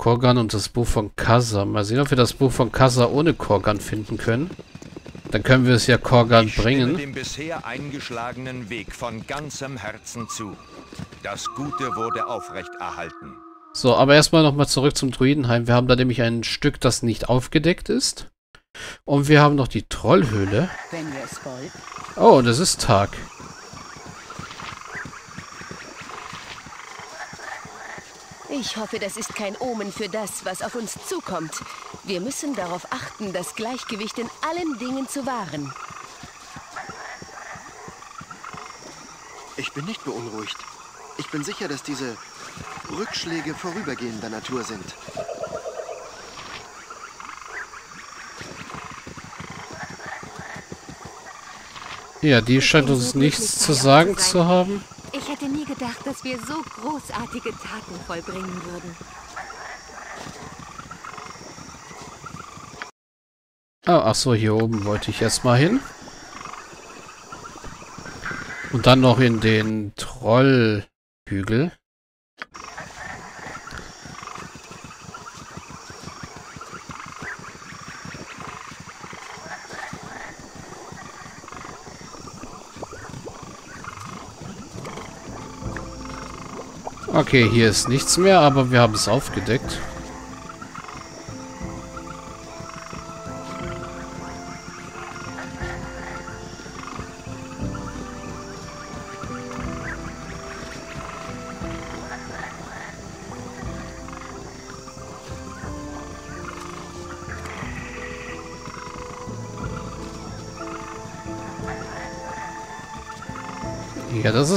Korgan und das Buch von Kasa. Mal sehen, ob wir das Buch von Kasa ohne Korgan finden können. Dann können wir es ja Korgan ich bringen. dem bisher eingeschlagenen Weg von ganzem Herzen zu. Das Gute wurde aufrechterhalten. So, aber erstmal nochmal zurück zum Druidenheim. Wir haben da nämlich ein Stück, das nicht aufgedeckt ist. Und wir haben noch die Trollhöhle. Oh, und es ist Tag. Ich hoffe, das ist kein Omen für das, was auf uns zukommt. Wir müssen darauf achten, das Gleichgewicht in allen Dingen zu wahren. Ich bin nicht beunruhigt. Ich bin sicher, dass diese Rückschläge vorübergehender Natur sind. Ja, die scheint uns nichts zu sagen zu haben. Ich hätte nie gedacht, dass wir so großartige Taten vollbringen würden. Oh, ach so, hier oben wollte ich erstmal hin. Und dann noch in den Trollhügel. Okay, hier ist nichts mehr, aber wir haben es aufgedeckt.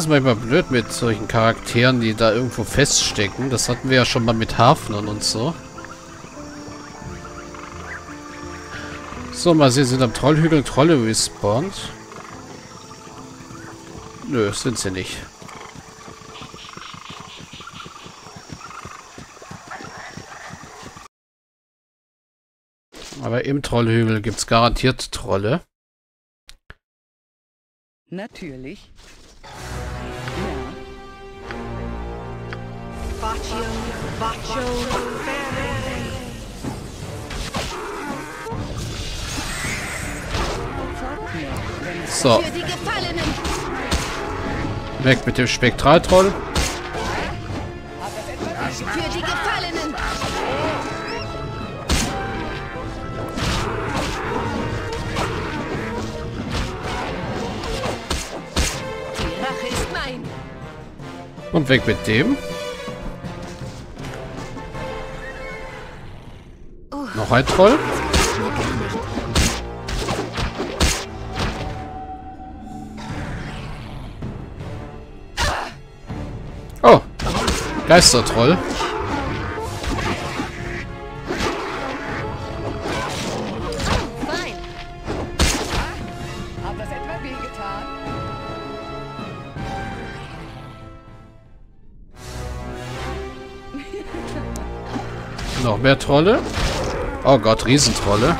Ist manchmal blöd mit solchen Charakteren, die da irgendwo feststecken. Das hatten wir ja schon mal mit Hafnern und so. So, mal sehen, sind am Trollhügel Trolle respawned? Nö, sind sie nicht. Aber im Trollhügel gibt es garantiert Trolle. Natürlich. So, Für die Gefallenen! weg mit dem Spektraltroll. Und weg mit dem. Noch ein Troll. Oh, Geistertroll. Fein! Hat das etwa wehgetan? Noch mehr Trolle. Oh Gott, Riesentrolle.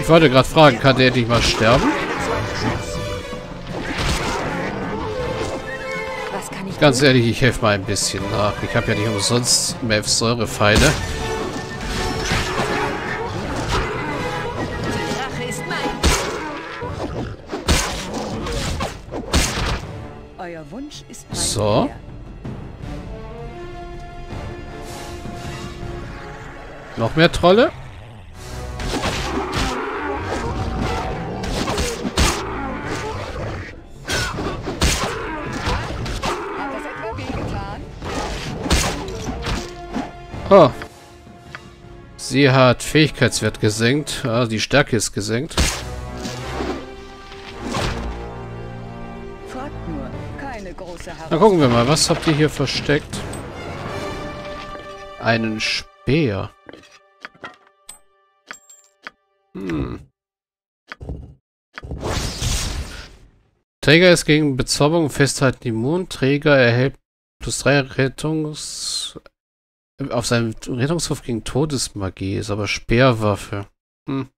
Ich wollte gerade fragen, kann der nicht mal sterben? Ganz ehrlich, ich helfe mal ein bisschen nach. Ich habe ja nicht umsonst Mavs Säurepfeile. So. Noch mehr Trolle? Sie hat Fähigkeitswert gesenkt. Ah, die Stärke ist gesenkt. Dann gucken wir mal, was habt ihr hier versteckt? Einen Speer. Hm. Träger ist gegen Bezauberung und Festhalten immun. Träger erhält plus 3 Rettungs... Auf seinem Rettungswurf gegen Todesmagie. Ist aber Speerwaffe. Hm.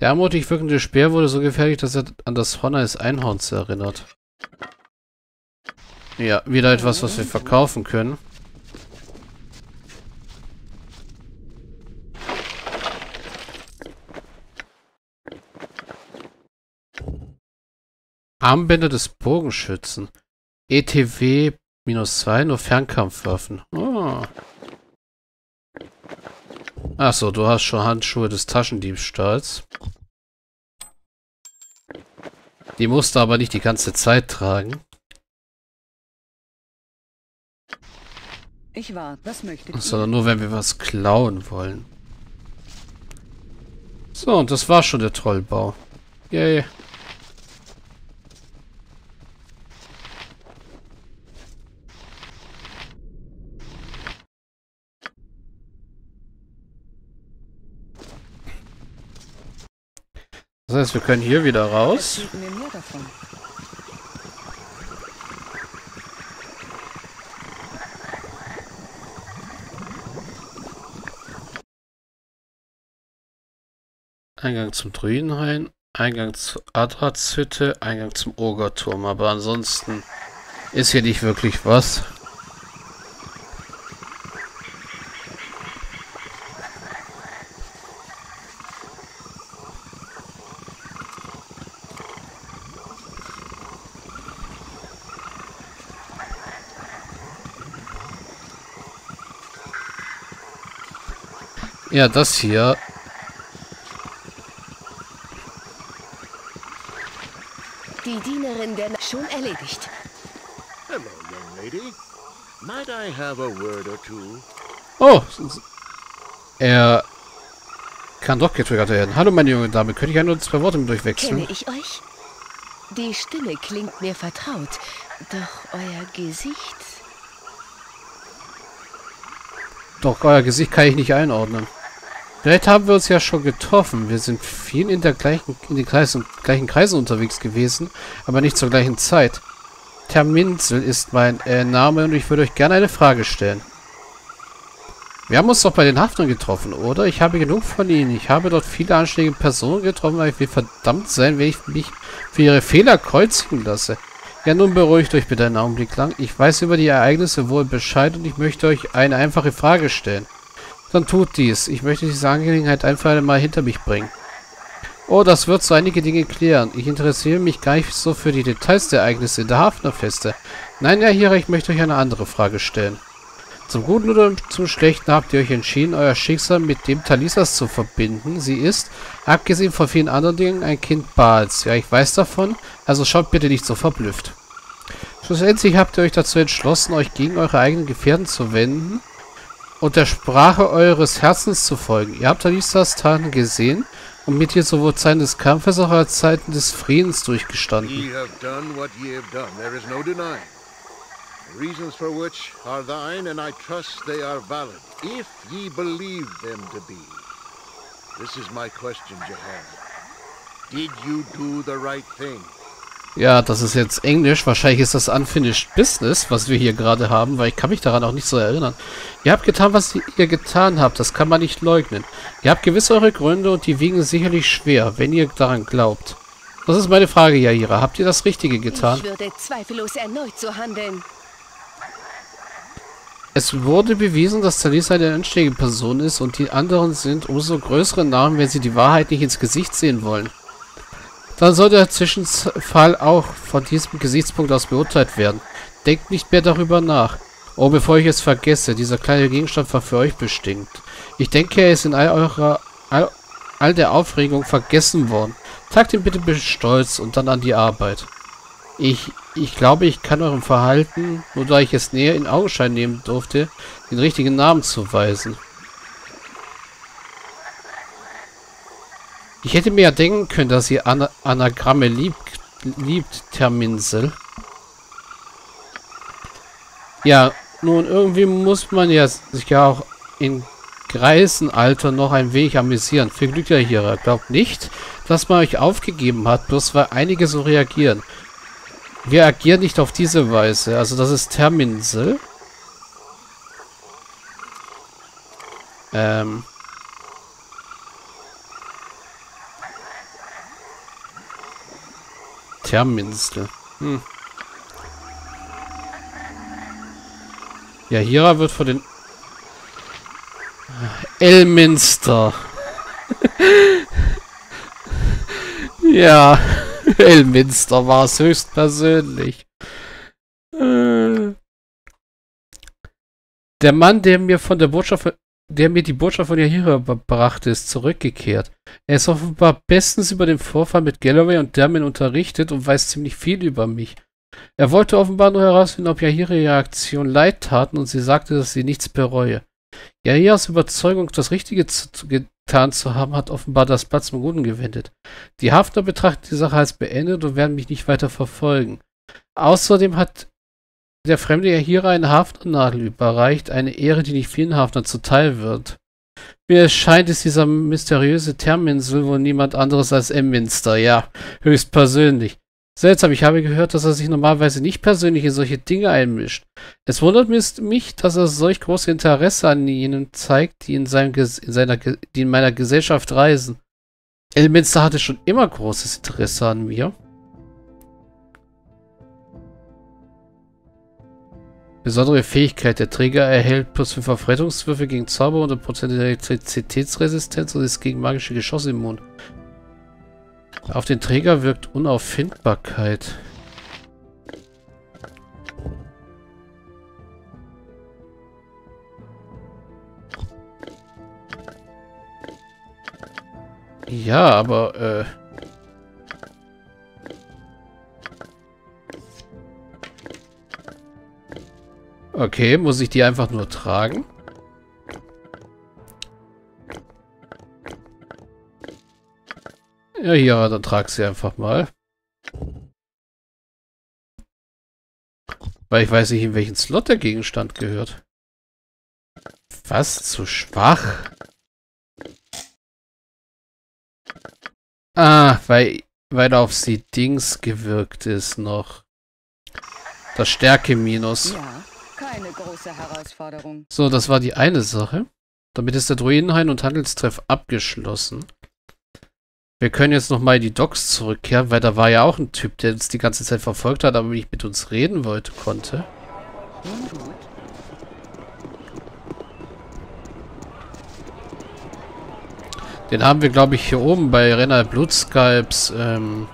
Der armutig wirkende Speer wurde so gefährlich, dass er an das Horn eines Einhorns erinnert. Ja, wieder etwas, was wir verkaufen können. Armbänder des Bogenschützen. ETW minus 2, nur Fernkampfwaffen. Oh. Achso, du hast schon Handschuhe des Taschendiebstahls. Die musst du aber nicht die ganze Zeit tragen. Ich war, was möchtet ihr? Sondern nur, wenn wir was klauen wollen. So, und das war schon der Trollbau. Yay. Das heißt, wir können hier wieder raus. Eingang zum Druidenhain, Eingang zur Adratshütte, Eingang zum Ogerturm. Aber ansonsten ist hier nicht wirklich was. Ja, das hier Die Dienerin der... Na schon erledigt. Hello, young lady. Might I have a word or two? Oh, er kann doch getriggert werden. Hallo, meine junge Dame. Könnte ich ein oder zwei Worte mit euch wechseln? Kenne ich euch? Die Stimme klingt mir vertraut. Doch euer Gesicht... Doch, euer Gesicht kann ich nicht einordnen. Vielleicht haben wir uns ja schon getroffen. Wir sind viel in, der gleichen, in den Kreisen, gleichen Kreisen unterwegs gewesen, aber nicht zur gleichen Zeit. Terminzel ist mein äh, Name und ich würde euch gerne eine Frage stellen. Wir haben uns doch bei den Haftern getroffen, oder? Ich habe genug von ihnen. Ich habe dort viele anständige Personen getroffen, aber ich will verdammt sein, wenn ich mich für ihre Fehler kreuzigen lasse. Ja, nun beruhigt euch bitte einen Augenblick lang. Ich weiß über die Ereignisse wohl Bescheid und ich möchte euch eine einfache Frage stellen. Dann tut dies. Ich möchte diese Angelegenheit einfach einmal hinter mich bringen. Oh, das wird so einige Dinge klären. Ich interessiere mich gar nicht so für die Details der Ereignisse in der Hafnerfeste. Nein, Herr Hierer, ich möchte euch eine andere Frage stellen. Zum Guten oder zum Schlechten habt ihr euch entschieden, euer Schicksal mit dem Talisas zu verbinden. Sie ist, abgesehen von vielen anderen Dingen, ein Kind Baals. Ja, ich weiß davon, also schaut bitte nicht so verblüfft. Schlussendlich habt ihr euch dazu entschlossen, euch gegen eure eigenen Gefährten zu wenden und der Sprache eures Herzens zu folgen. Ihr habt Talisas Taten gesehen und mit ihr sowohl Zeiten des Kampfes auch als Zeiten des Friedens durchgestanden. Ye have done what ye have done. There is no denying. Reasons for which are thine, and I trust they are valid, if ye believe them to be. This is my question, Jehan. Did you do the right thing? Ja, das ist jetzt Englisch. Wahrscheinlich ist das Unfinished Business, was wir hier gerade haben, weil ich kann mich daran auch nicht so erinnern. Ihr habt getan, was ihr getan habt. Das kann man nicht leugnen. Ihr habt gewiss eure Gründe und die wiegen sicherlich schwer, wenn ihr daran glaubt. Das ist meine Frage, Jaira. Habt ihr das Richtige getan? Ich würde zweifellos erneut so handeln. Es wurde bewiesen, dass Talisa eine anständige Person ist und die anderen sind umso größere Namen, wenn sie die Wahrheit nicht ins Gesicht sehen wollen. Dann soll der Zwischenfall auch von diesem Gesichtspunkt aus beurteilt werden. Denkt nicht mehr darüber nach. Oh, bevor ich es vergesse, dieser kleine Gegenstand war für euch bestimmt. Ich denke, er ist in all eurer, all, all der Aufregung vergessen worden. Tragt ihn bitte mit Stolz und dann an die Arbeit. Ich, ich glaube, ich kann eurem Verhalten, nur da ich es näher in Augenschein nehmen durfte, den richtigen Namen zuweisen. Ich hätte mir ja denken können, dass ihr Ana Anagramme liebt, liebt, Terminsel. Ja, nun, irgendwie muss man ja sich ja auch in Greisenalter noch ein wenig amüsieren. Viel Glück, der hier. Glaubt nicht, dass man euch aufgegeben hat, bloß weil einige so reagieren. Wir agieren nicht auf diese Weise. Also das ist Terminsel. Ähm. Terminsel. Hm. Ja, Hira wird von den... Elminster. ja, Elminster war es höchstpersönlich. Äh. Der Mann, der mir von der Botschaft, der mir die Botschaft von Yahira brachte, ist zurückgekehrt. Er ist offenbar bestens über den Vorfall mit Galloway und Dermin unterrichtet und weiß ziemlich viel über mich. Er wollte offenbar nur herausfinden, ob Yahira ihre Aktion leid taten und sie sagte, dass sie nichts bereue. Yahiras Überzeugung, das Richtige zu, getan zu haben, hat offenbar das Blatt zum Guten gewendet. Die Hafner betrachten die Sache als beendet und werden mich nicht weiter verfolgen. Außerdem hat der fremde Yahira eine Hafternadel überreicht, eine Ehre, die nicht vielen Hafnern zuteil wird. Mir scheint, ist dieser mysteriöse Terminsel wohl niemand anderes als Emminster, ja, höchstpersönlich. Seltsam, ich habe gehört, dass er sich normalerweise nicht persönlich in solche Dinge einmischt. Es wundert mich, dass er solch großes Interesse an jenen zeigt, die in, seinem, in, seiner, die in meiner Gesellschaft reisen. Elminster hatte schon immer großes Interesse an mir. Besondere Fähigkeit. Der Träger erhält plus 5 Verfrettungswürfe gegen Zauber und Prozent Elektrizitätsresistenz und ist gegen magische Geschosse immun. Auf den Träger wirkt Unauffindbarkeit. Ja, aber, äh... Okay, muss ich die einfach nur tragen? Ja, hier, dann trag sie einfach mal. Weil ich weiß nicht, in welchen Slot der Gegenstand gehört. Was? Zu schwach? Ah, weil, weil auf sie Dings gewirkt ist noch. Das Stärke-Minus. Ja, keine große Herausforderung. So, das war die eine Sache. Damit ist der Druidenhain und Handelstreff abgeschlossen. Wir können jetzt nochmal in die Docks zurückkehren, weil da war ja auch ein Typ, der uns die ganze Zeit verfolgt hat, aber nicht mit uns reden wollte, konnte. Den haben wir, glaube ich, hier oben bei Renner Blutskalps, ähm...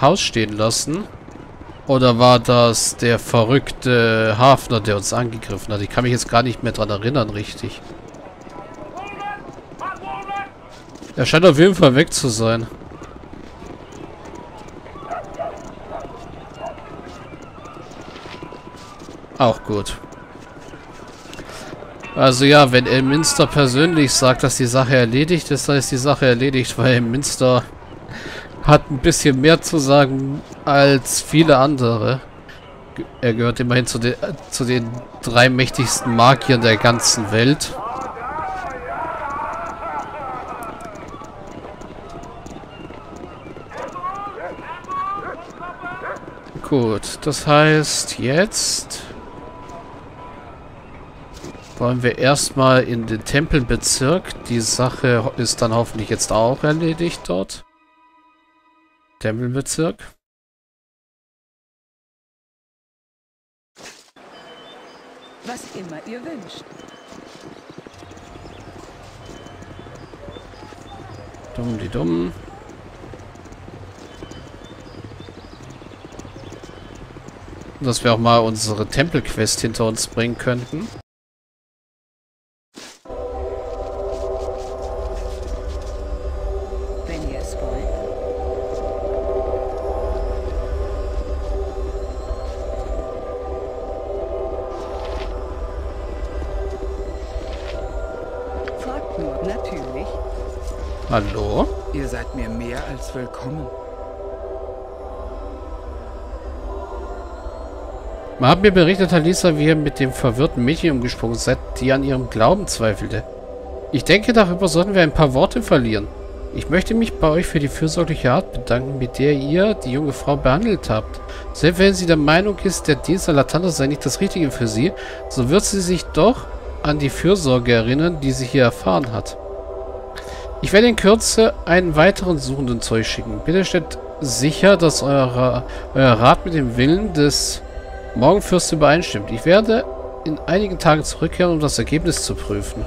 Haus stehen lassen. Oder war das der verrückte Hafner, der uns angegriffen hat? Ich kann mich jetzt gar nicht mehr dran erinnern, richtig. Er scheint auf jeden Fall weg zu sein. Auch gut. Also ja, wenn Elminster persönlich sagt, dass die Sache erledigt ist, dann ist die Sache erledigt, weil Elminster hat ein bisschen mehr zu sagen als viele andere. Er gehört immerhin zu den, zu den drei mächtigsten Magiern der ganzen Welt. Gut, das heißt jetzt wollen wir erstmal in den Tempelbezirk. Die Sache ist dann hoffentlich jetzt auch erledigt dort. Tempelbezirk. Was immer ihr wünscht. Dumm die dumm. Dass wir auch mal unsere Tempelquest hinter uns bringen könnten. Seid mir mehr als willkommen. Man hat mir berichtet, Herr Lisa, wie ihr mit dem verwirrten Mädchen umgesprungen seid, die an ihrem Glauben zweifelte. Ich denke, darüber sollten wir ein paar Worte verlieren. Ich möchte mich bei euch für die fürsorgliche Art bedanken, mit der ihr die junge Frau behandelt habt. Selbst wenn sie der Meinung ist, der Dienst der Latanta sei nicht das Richtige für sie, so wird sie sich doch an die Fürsorge erinnern, die sie hier erfahren hat. Ich werde in Kürze einen weiteren Suchenden zu euch schicken. Bitte stellt sicher, dass eure, euer Rat mit dem Willen des Morgenfürsten übereinstimmt. Ich werde in einigen Tagen zurückkehren, um das Ergebnis zu prüfen.